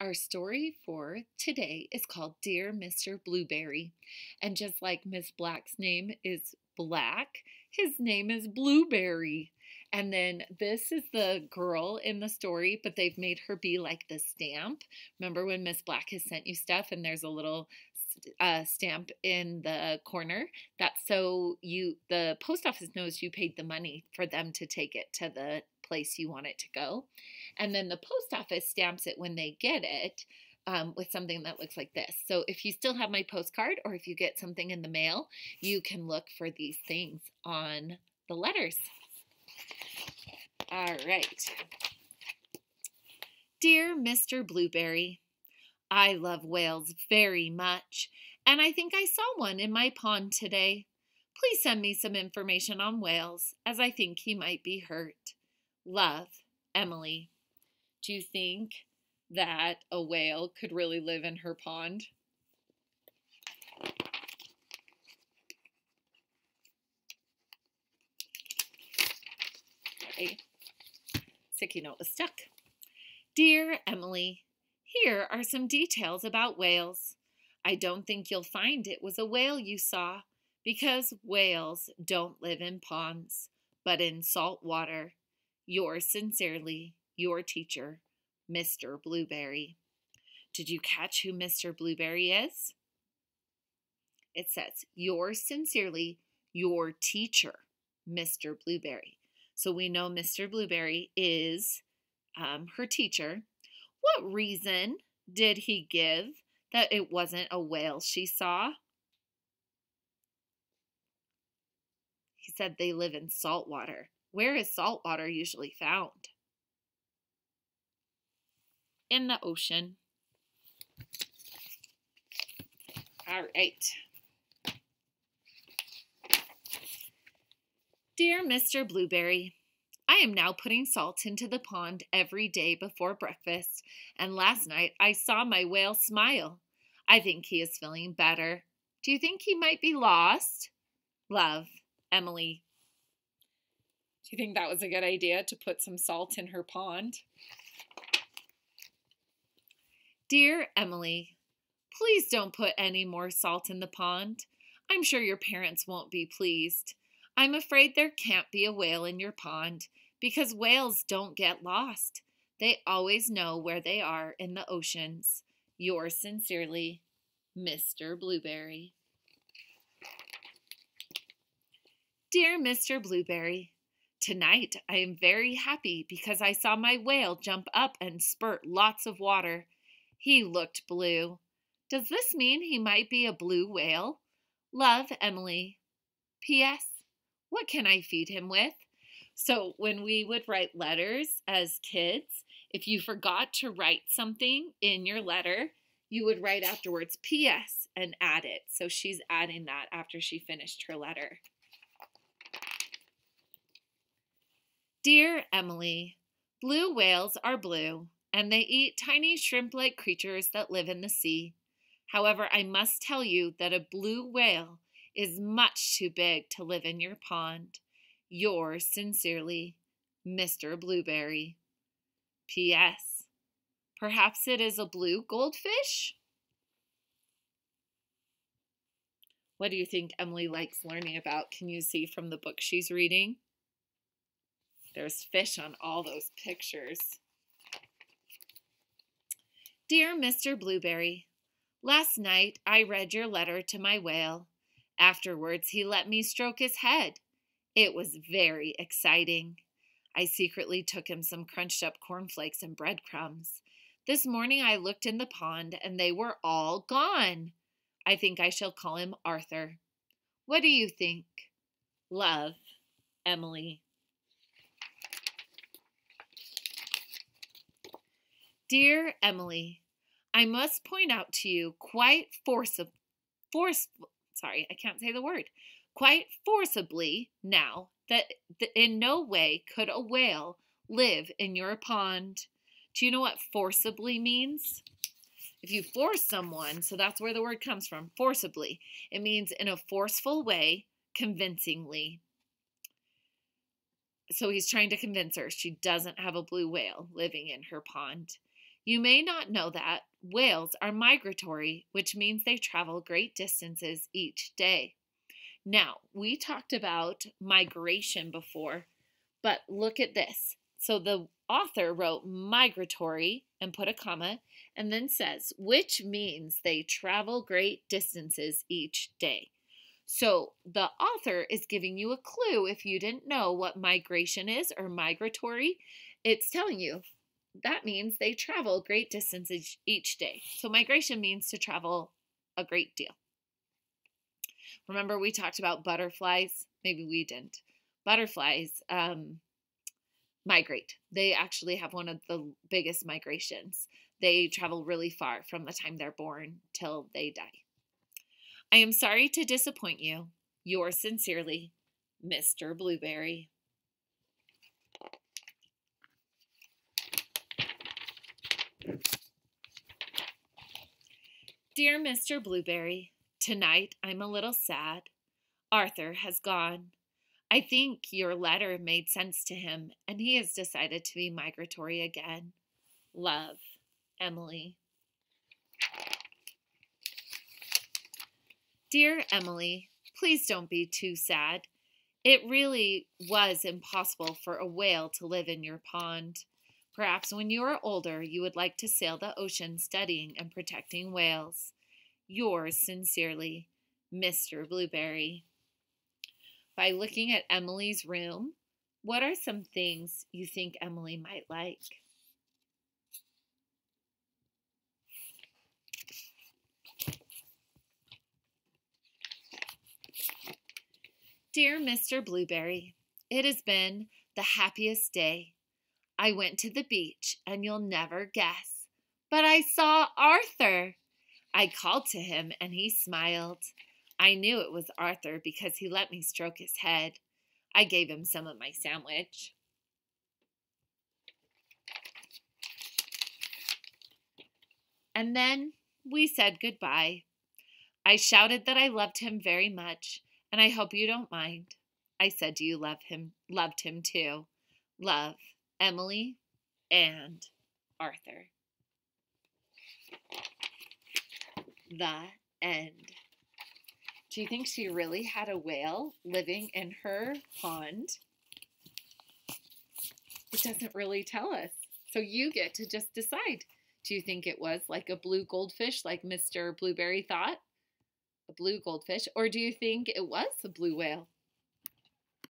Our story for today is called Dear Mr. Blueberry. And just like Miss Black's name is Black, his name is Blueberry. And then this is the girl in the story, but they've made her be like the stamp. Remember when Miss Black has sent you stuff and there's a little uh, stamp in the corner? That's so you the post office knows you paid the money for them to take it to the place you want it to go. And then the post office stamps it when they get it. Um, with something that looks like this. So if you still have my postcard or if you get something in the mail, you can look for these things on the letters. All right. Dear Mr. Blueberry, I love whales very much, and I think I saw one in my pond today. Please send me some information on whales, as I think he might be hurt. Love, Emily. Do you think that a whale could really live in her pond? Okay. Sticky note was stuck. Dear Emily, here are some details about whales. I don't think you'll find it was a whale you saw because whales don't live in ponds, but in salt water. Yours sincerely, your teacher, Mr. Blueberry. Did you catch who Mr. Blueberry is? It says, Yours sincerely, your teacher, Mr. Blueberry. So we know Mr. Blueberry is um, her teacher. What reason did he give that it wasn't a whale she saw? He said they live in salt water. Where is salt water usually found? In the ocean. All right. Dear Mr. Blueberry, I am now putting salt into the pond every day before breakfast, and last night I saw my whale smile. I think he is feeling better. Do you think he might be lost? Love, Emily. You think that was a good idea to put some salt in her pond? Dear Emily, please don't put any more salt in the pond. I'm sure your parents won't be pleased. I'm afraid there can't be a whale in your pond because whales don't get lost. They always know where they are in the oceans. Yours sincerely, Mr. Blueberry. Dear Mr. Blueberry, Tonight I am very happy because I saw my whale jump up and spurt lots of water. He looked blue. Does this mean he might be a blue whale? Love, Emily. P.S. What can I feed him with? So, when we would write letters as kids, if you forgot to write something in your letter, you would write afterwards P.S. and add it. So, she's adding that after she finished her letter. Dear Emily, blue whales are blue, and they eat tiny shrimp like creatures that live in the sea. However, I must tell you that a blue whale is much too big to live in your pond. Yours sincerely, Mr. Blueberry. P.S. Perhaps it is a blue goldfish? What do you think Emily likes learning about? Can you see from the book she's reading? There's fish on all those pictures. Dear Mr. Blueberry, Last night I read your letter to my whale. Afterwards, he let me stroke his head. It was very exciting. I secretly took him some crunched up cornflakes and breadcrumbs. This morning I looked in the pond and they were all gone. I think I shall call him Arthur. What do you think? Love, Emily. Dear Emily, I must point out to you quite forcibly, force, sorry, I can't say the word, quite forcibly now that in no way could a whale live in your pond. Do you know what forcibly means? If you force someone, so that's where the word comes from, forcibly, it means in a forceful way, convincingly. So he's trying to convince her she doesn't have a blue whale living in her pond. You may not know that whales are migratory, which means they travel great distances each day. Now, we talked about migration before, but look at this. So the author wrote migratory and put a comma and then says, which means they travel great distances each day. So the author is giving you a clue if you didn't know what migration is or migratory. It's telling you that means they travel great distances each day. So migration means to travel a great deal. Remember, we talked about butterflies? Maybe we didn't. Butterflies um, migrate. They actually have one of the biggest migrations. They travel really far from the time they're born till they die. I am sorry to disappoint you. Yours sincerely, Mr. Blueberry. Dear Mr. Blueberry, tonight I'm a little sad. Arthur has gone. I think your letter made sense to him, and he has decided to be migratory again. Love, Emily. Dear Emily, please don't be too sad. It really was impossible for a whale to live in your pond. Perhaps when you are older, you would like to sail the ocean studying and protecting whales. Yours sincerely, Mr. Blueberry. By looking at Emily's room, what are some things you think Emily might like? Dear Mr. Blueberry, it has been the happiest day. I went to the beach, and you'll never guess, but I saw Arthur. I called to him, and he smiled. I knew it was Arthur because he let me stroke his head. I gave him some of my sandwich. And then we said goodbye. I shouted that I loved him very much and I hope you don't mind. I said Do you love him, loved him too. Love, Emily and Arthur. The end. Do you think she really had a whale living in her pond? It doesn't really tell us. So you get to just decide. Do you think it was like a blue goldfish, like Mr. Blueberry thought? a blue goldfish, or do you think it was a blue whale?